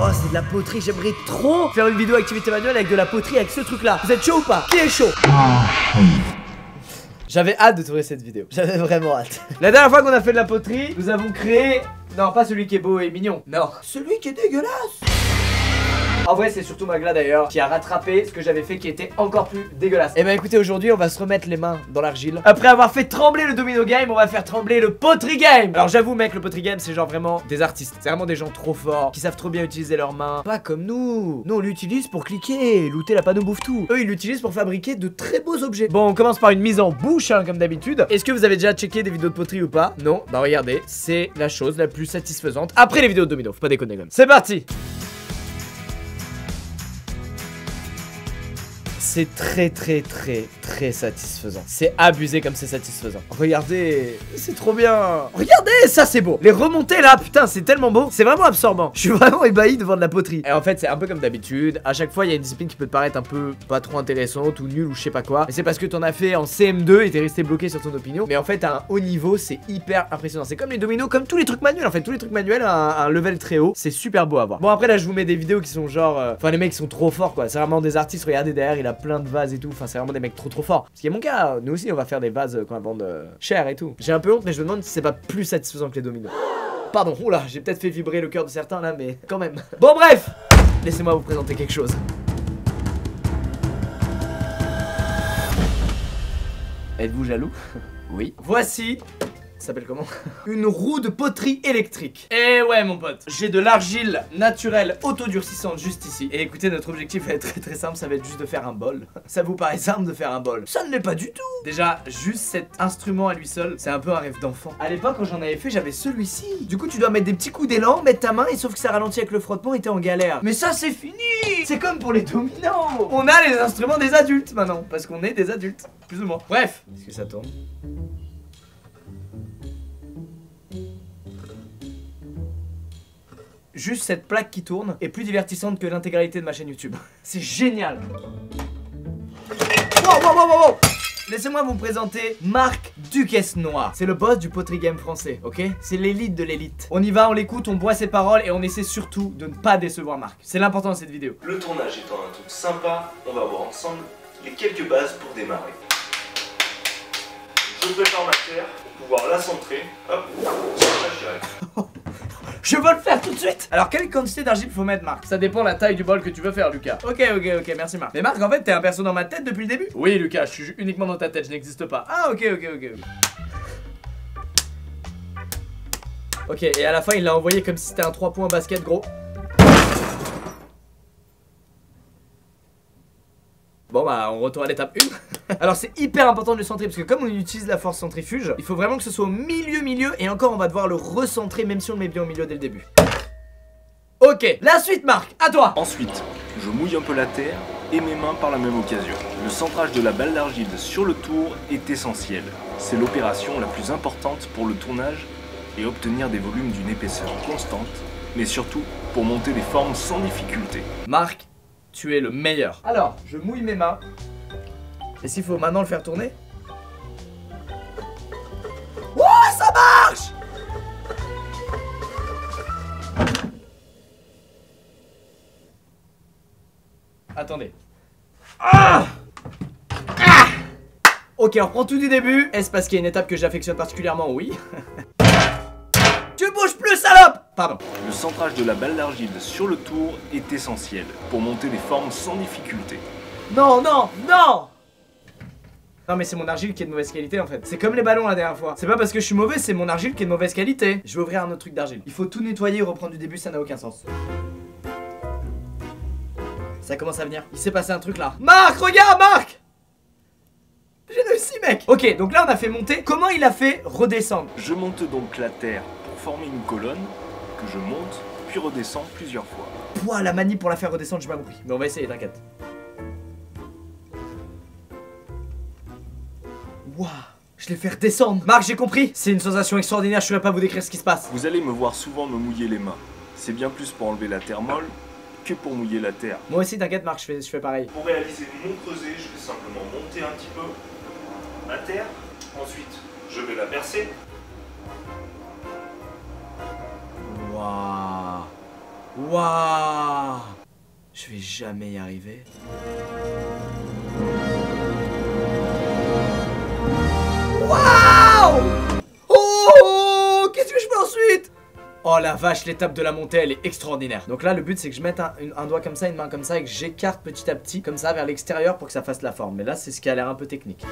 Oh, c'est de la poterie. J'aimerais trop faire une vidéo activité manuelle avec de la poterie avec ce truc-là. Vous êtes chaud ou pas? Qui est chaud? J'avais hâte de tourner cette vidéo. J'avais vraiment hâte. La dernière fois qu'on a fait de la poterie, nous avons créé. Non, pas celui qui est beau et mignon. Non, celui qui est dégueulasse. En vrai, c'est surtout Magla d'ailleurs qui a rattrapé ce que j'avais fait qui était encore plus dégueulasse. Et bah écoutez, aujourd'hui, on va se remettre les mains dans l'argile. Après avoir fait trembler le domino game, on va faire trembler le pottery game. Alors j'avoue, mec, le pottery game, c'est genre vraiment des artistes. C'est vraiment des gens trop forts qui savent trop bien utiliser leurs mains. Pas comme nous. Nous, on l'utilise pour cliquer. Looter la panneau bouffe tout. Eux, ils l'utilisent pour fabriquer de très beaux objets. Bon, on commence par une mise en bouche, hein, comme d'habitude. Est-ce que vous avez déjà checké des vidéos de poterie ou pas? Non Bah regardez, c'est la chose la plus satisfaisante après les vidéos de domino. Faut pas déconner comme. C'est parti C'est très très très très satisfaisant. C'est abusé comme c'est satisfaisant. Regardez, c'est trop bien. Regardez, ça c'est beau. Les remontées là, putain, c'est tellement beau. C'est vraiment absorbant. Je suis vraiment ébahi devant de la poterie. Et en fait, c'est un peu comme d'habitude. À chaque fois, il y a une discipline qui peut te paraître un peu pas trop intéressante ou nulle ou je sais pas quoi. C'est parce que t'en as fait en CM2 et t'es resté bloqué sur ton opinion. Mais en fait, à un haut niveau, c'est hyper impressionnant. C'est comme les dominos, comme tous les trucs manuels. En fait, tous les trucs manuels à un, level très haut. C'est super beau à voir. Bon, après là, je vous mets des vidéos qui sont genre. euh, Enfin, les mecs sont trop forts quoi. C'est vraiment des artistes. Regardez derrière, il a plein de vases et tout. Enfin, c'est vraiment des mecs trop trop forts. Ce qui est mon cas, nous aussi, on va faire des vases qu'on va vendre euh, cher et tout. J'ai un peu honte, mais je me demande si c'est pas plus satisfaisant que les dominos. Pardon, oula, j'ai peut-être fait vibrer le cœur de certains là, mais quand même. Bon, bref, laissez-moi vous présenter quelque chose. Êtes-vous jaloux? Oui. Voici ça s'appelle comment Une roue de poterie électrique. Eh ouais mon pote, j'ai de l'argile naturelle autodurcissante juste ici. Et écoutez, notre objectif va être très très simple, ça va être juste de faire un bol. Ça vous paraît simple de faire un bol? Ça ne l'est pas du tout. Déjà, juste cet instrument à lui seul, c'est un peu un rêve d'enfant. À l'époque, quand j'en avais fait, j'avais celui-ci. Du coup, tu dois mettre des petits coups d'élan, mettre ta main, et sauf que ça ralentit avec le frottement et t'es en galère. Mais ça, c'est fini C'est comme pour les dominos On a les instruments des adultes maintenant, parce qu'on est des adultes, plus ou moins. Bref, est-ce que ça tourne? Juste cette plaque qui tourne est plus divertissante que l'intégralité de ma chaîne YouTube. C'est génial Wow, wow, wow, Laissez-moi vous présenter Marc Duquesne Noir. C'est le boss du poterie game français, ok? C'est l'élite de l'élite. On y va, on l'écoute, on boit ses paroles et on essaie surtout de ne pas décevoir Marc. C'est l'important de cette vidéo. Le tournage étant un truc sympa, on va voir ensemble les quelques bases pour démarrer. Je prépare ma terre pour pouvoir la centrer. Hop, centrage direct. Je veux le faire tout de suite Alors quelle quantité d'argile faut mettre Marc? Ça dépend la taille du bol que tu veux faire Lucas. Ok ok ok merci Marc. Mais Marc en fait t'es un perso dans ma tête depuis le début? Oui Lucas je suis uniquement dans ta tête je n'existe pas. Ah ok ok ok ok. Ok et à la fin il l'a envoyé comme si c'était un 3 points basket gros. Bon bah on retourne à l'étape 1 Alors c'est hyper important de le centrer parce que comme on utilise la force centrifuge Il faut vraiment que ce soit au milieu milieu et encore on va devoir le recentrer même si on le met bien au milieu dès le début Ok, la suite Marc, à toi Ensuite, je mouille un peu la terre et mes mains par la même occasion. Le centrage de la balle d'argile sur le tour est essentiel. C'est l'opération la plus importante pour le tournage et obtenir des volumes d'une épaisseur constante, mais surtout pour monter des formes sans difficulté. Marc, tu es le meilleur. Alors, je mouille mes mains. Et s'il faut maintenant le faire tourner? Oh, ça marche! Attendez. Ah! Ah! Ok, on reprend tout du début. Est-ce parce qu'il y a une étape que j'affectionne particulièrement? Oui. Pardon. Le centrage de la balle d'argile sur le tour est essentiel pour monter des formes sans difficulté. Non, non, non non mais c'est mon argile qui est de mauvaise qualité en fait. C'est comme les ballons la dernière fois. C'est pas parce que je suis mauvais, c'est mon argile qui est de mauvaise qualité. Je vais ouvrir un autre truc d'argile. Il faut tout nettoyer et reprendre du début, ça n'a aucun sens. Ça commence à venir. Il s'est passé un truc là. Marc, regarde Marc J'ai réussi mec Ok, donc là on a fait monter. Comment il a fait redescendre? Je monte donc la terre pour former une colonne que je monte puis redescends plusieurs fois. Pouah, la manie pour la faire redescendre, j'ai pas compris. Mais on va essayer, t'inquiète. Waouh Je l'ai fait redescendre Marc, j'ai compris C'est une sensation extraordinaire, je saurais pas vous décrire ce qui se passe. Vous allez me voir souvent me mouiller les mains. C'est bien plus pour enlever la terre molle que pour mouiller la terre. Moi aussi, t'inquiète Marc, je fais, je fais pareil. Pour réaliser mon creuset, je vais simplement monter un petit peu la terre. Ensuite, je vais la percer. Waouh Waouh Je vais jamais y arriver. Waouh Oh Qu'est-ce que je fais ensuite? Oh la vache, l'étape de la montée, elle est extraordinaire. Donc là, le but, c'est que je mette un, un doigt comme ça, une main comme ça, et que j'écarte petit à petit, comme ça, vers l'extérieur pour que ça fasse la forme. Mais là, c'est ce qui a l'air un peu technique.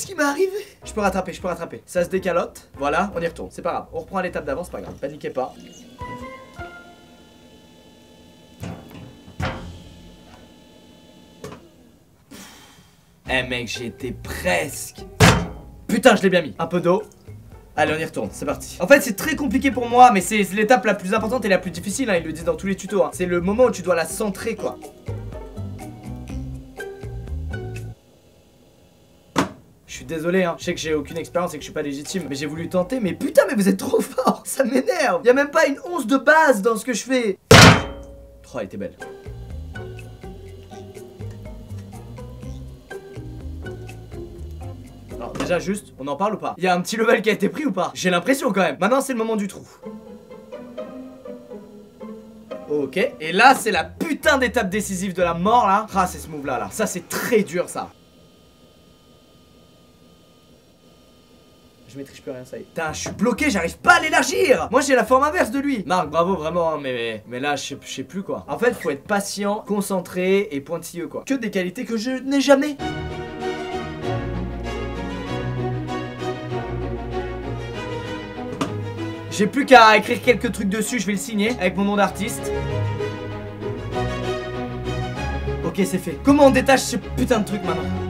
Qu'est-ce qui m'est arrivé? Je peux rattraper, je peux rattraper. Ça se décalote. Voilà, on y retourne. C'est pas grave. On reprend à l'étape d'avant, c'est pas grave. Paniquez pas. Eh mec, j'ai été presque. Putain, je l'ai bien mis. Un peu d'eau. Allez, on y retourne, c'est parti. En fait, c'est très compliqué pour moi, mais c'est l'étape la plus importante et la plus difficile, hein, ils le disent dans tous les tutos. hein. C'est le moment où tu dois la centrer, quoi. Désolé, hein. je sais que j'ai aucune expérience et que je suis pas légitime, mais j'ai voulu tenter, mais putain, mais vous êtes trop fort, ça m'énerve. Y a même pas une once de base dans ce que je fais. Oh, elle était belle. Alors déjà juste, on en parle ou pas? Il y a un petit level qui a été pris ou pas? J'ai l'impression quand même. Maintenant c'est le moment du trou. Ok, et là c'est la putain d'étape décisive de la mort là. Ah c'est ce move là là. Ça c'est très dur ça. Je maîtrise plus rien, ça y est. Putain, je suis bloqué, j'arrive pas à l'élargir Moi j'ai la forme inverse de lui Marc, bravo, vraiment, hein, mais, mais, mais là, je sais- je sais plus quoi. En fait, faut être patient, concentré et pointilleux, quoi. Que des qualités que je n'ai jamais J'ai plus qu'à écrire quelques trucs dessus, je vais le signer avec mon nom d'artiste. Ok, c'est fait. Comment on détache ce putain de truc maintenant?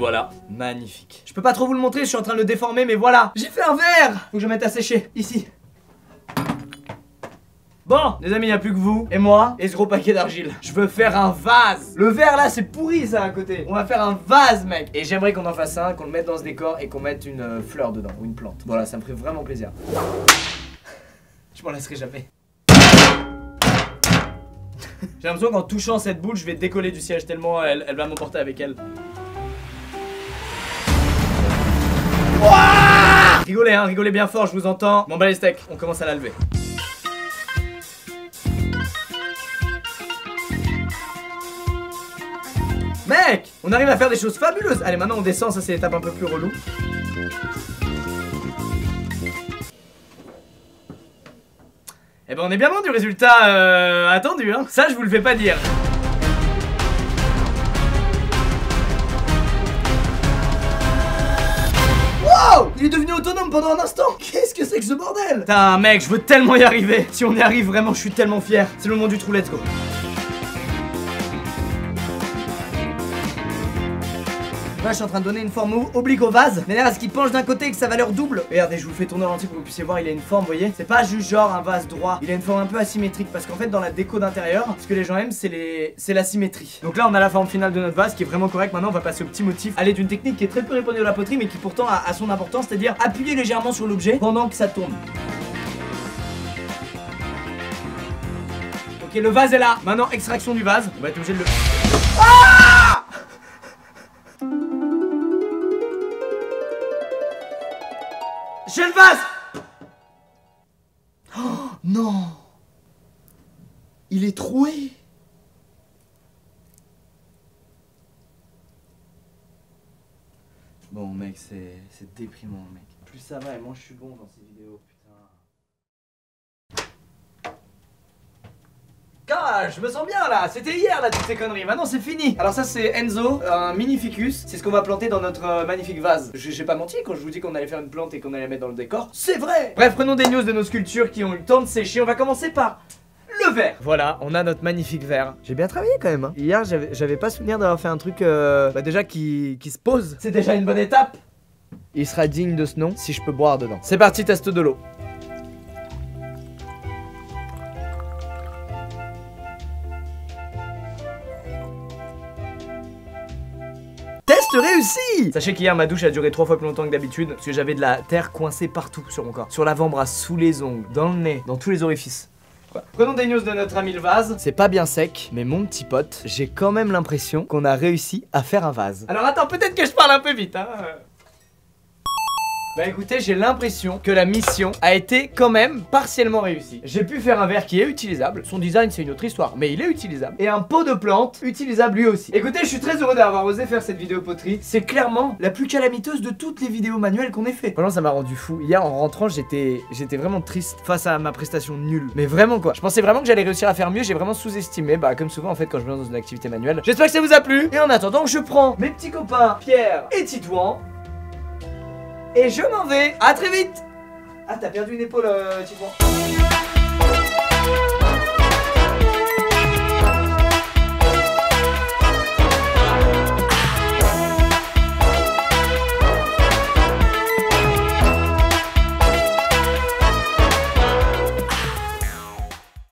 Voilà, magnifique. Je peux pas trop vous le montrer, je suis en train de le déformer, mais voilà J'ai fait un verre Faut que je mette à sécher, ici. Bon, les amis, il n'y a plus que vous et moi et ce gros paquet d'argile. Je veux faire un vase. Le verre là, c'est pourri ça à côté. On va faire un vase, mec. Et j'aimerais qu'on en fasse un, qu'on le mette dans ce décor et qu'on mette une euh, fleur dedans ou une plante. Voilà, ça me ferait vraiment plaisir. Je m'en laisserai jamais. J'ai l'impression qu'en touchant cette boule, je vais décoller du siège tellement elle, elle va m'emporter avec elle. Rigolez, hein, rigolez bien fort, je vous entends. Bon, bah les steaks, on commence à la lever. Mec, on arrive à faire des choses fabuleuses. Allez, maintenant on descend, ça c'est l'étape un peu plus relou. Eh ben on est bien loin du résultat euh, attendu, hein. Ça je vous le fais pas dire. Devenu autonome pendant un instant Qu'est-ce que c'est que ce bordel? Putain mec, je veux tellement y arriver Si on y arrive vraiment, je suis tellement fier. C'est le moment du trou, let's go. Là, je suis en train de donner une forme oblique au vase. Mais là, à ce qu'il penche d'un côté et que sa valeur double. Regardez, je vous fais tourner en entier pour que vous puissiez voir, il a une forme, vous voyez. C'est pas juste genre un vase droit. Il a une forme un peu asymétrique. Parce qu'en fait, dans la déco d'intérieur, ce que les gens aiment, c'est les... c'est la symétrie. Donc là, on a la forme finale de notre vase qui est vraiment correcte. Maintenant, on va passer au petit motif. Aller d'une technique qui est très peu répandue dans la poterie, mais qui pourtant a, son importance. C'est-à-dire appuyer légèrement sur l'objet pendant que ça tourne. Ok, le vase est là. Maintenant, extraction du vase. On va être obligé de le. J'ai Oh non! Il est troué! Bon mec, c'est c'est déprimant mec. Plus ça va et moins je suis bon dans ces vidéos, putain. Ah, je me sens bien là, c'était hier là toutes ces conneries, maintenant c'est fini Alors ça c'est Enzo, un mini ficus, c'est ce qu'on va planter dans notre euh, magnifique vase. J'ai pas menti quand je vous dis qu'on allait faire une plante et qu'on allait la mettre dans le décor, c'est vrai Bref, prenons des news de nos sculptures qui ont eu le temps de sécher, on va commencer par le verre Voilà, on a notre magnifique verre. J'ai bien travaillé quand même. hein. Hier, j'avais j'avais pas souvenir d'avoir fait un truc euh, bah, déjà qui, qui se pose. C'est déjà une bonne étape Il sera digne de ce nom si je peux boire dedans. C'est parti, test de l'eau. Test réussi Sachez qu'hier ma douche a duré trois fois plus longtemps que d'habitude parce que j'avais de la terre coincée partout sur mon corps. Sur l'avant-bras, sous les ongles, dans le nez, dans tous les orifices. Prenons des news de notre ami le vase. C'est pas bien sec, mais mon petit pote, j'ai quand même l'impression qu'on a réussi à faire un vase. Alors attends, peut-être que je parle un peu vite, hein. Bah écoutez, j'ai l'impression que la mission a été quand même partiellement réussie. J'ai pu faire un verre qui est utilisable. Son design, c'est une autre histoire, mais il est utilisable. Et un pot de plantes utilisable lui aussi. Écoutez, je suis très heureux d'avoir osé faire cette vidéo poterie. C'est clairement la plus calamiteuse de toutes les vidéos manuelles qu'on ait fait. Franchement, ça m'a rendu fou. Hier, en rentrant, j'étais j'étais vraiment triste face à ma prestation nulle. Mais vraiment quoi. Je pensais vraiment que j'allais réussir à faire mieux. J'ai vraiment sous-estimé. Bah, comme souvent en fait, quand je me dans une activité manuelle. J'espère que ça vous a plu. Et en attendant, je prends mes petits copains Pierre et Titouan et je m'en vais. À très vite. Ah, t'as perdu une épaule, euh.